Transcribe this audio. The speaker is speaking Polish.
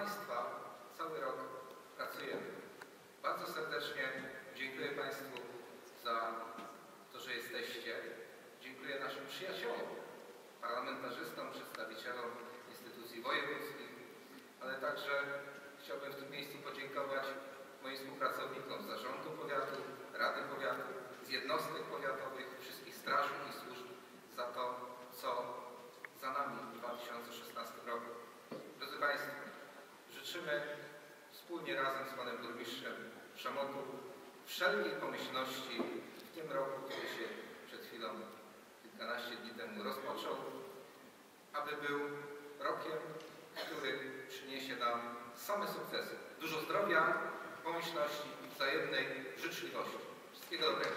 Państwa cały rok pracujemy. Bardzo serdecznie dziękuję Państwu za to, że jesteście. Dziękuję naszym przyjaciołom, parlamentarzystom, przedstawicielom instytucji wojewódzkich, ale także chciałbym w tym miejscu podziękować moim współpracownikom z Zarządu Powiatu wszelkiej pomyślności w tym roku, który się przed chwilą, kilkanaście dni temu rozpoczął, aby był rokiem, który przyniesie nam same sukcesy. Dużo zdrowia, pomyślności, wzajemnej życzliwości. Wszystkiego dobrego.